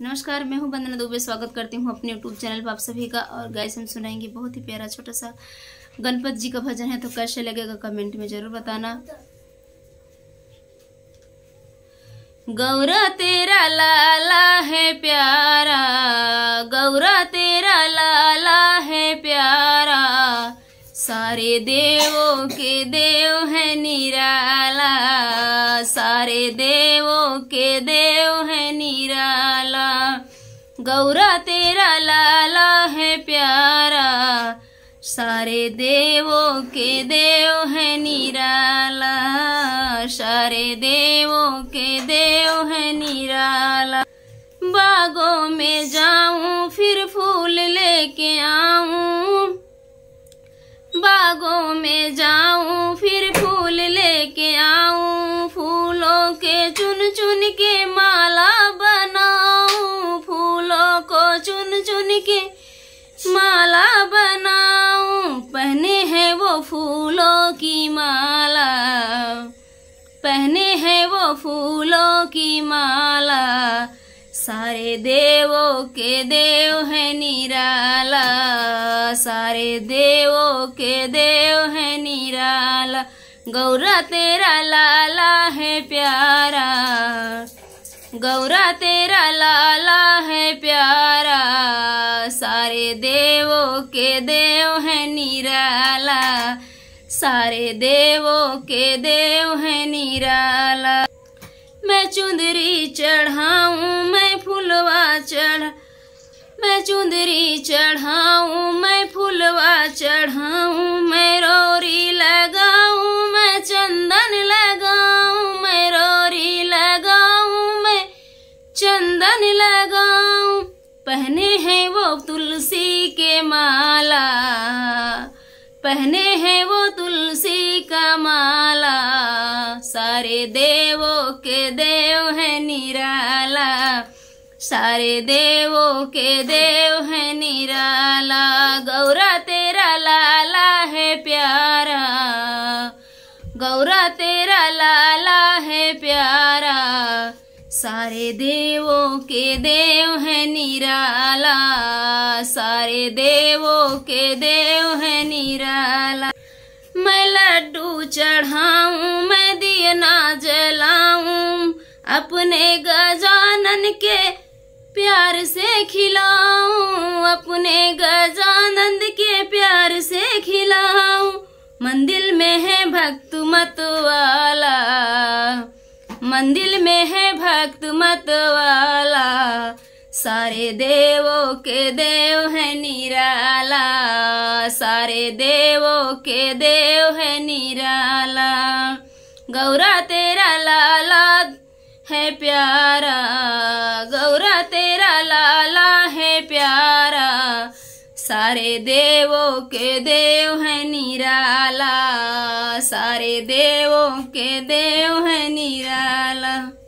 नमस्कार, मैं हूँ वंदना दुबे। स्वागत करती हूँ अपने यूट्यूब चैनल पर आप सभी का। और गाइस हम सुनाएँगे बहुत ही प्यारा छोटा सा गणपत जी का भजन है तो कैसे लगेगा कमेंट में ज़रूर बताना। गौरा तेरा लाला है प्यारा, गौरा तेरा लाला है प्यारा। सारे देवों के देव है निराला, सारे देवों के देव है गौरा तेरा लाला है प्यारा। सारे देवों के देव है निराला। सारे देवों के देव है निराला। बागों में जाऊँ, फिर फूल लेके आऊँ। बागों में जाऊँ हैं वो फूलों की माला। सारे देवों के देव है निराला। सारे देवों के देव है निराला। गौरा तेरा लाला है प्यारा। गौरा तेरा लाला है प्यारा। सारे देवों के देव सारे देवों के देव है निराला। मैं चुंदरी चढ़ाऊं, मैं फुलवा चढ़, मैं चुंदरी चढ़ाऊं, मैं फुलवा चढ़ाऊं, मैं रोरी लगाऊँ, मैं चंदन लगाऊँ, मैं रोरी लगाऊँ, मैं चंदन लगाऊँ। पहने हैं वो तुलसी पहने हैं वो तुलसी का माला। सारे देवों के देव है निराला। सारे देवों के देव है निराला। गौरा तेरा लाला है प्यारा। गौरा तेरा प्यारा सारे देवों के देव है निराला। सारे देवों के देव है निराला। मैं लड्डू चढ़ाऊं, मैं दिया ना जलाऊं, अपने गजानन के प्यार से खिलाऊं, अपने गजानंद के प्यार से खिलाऊं। मंदिर में है भक्त मत वाला मंदिर में है भक्त मत वाला। सारे देवों के देव है निराला। सारे देवों के देव है निराला। गौरा तेरा लाला है प्यारा। गौरा तेरा लाला है प्यारा। सारे देवों के देव है निराला। सारे देवों के देव है निराला।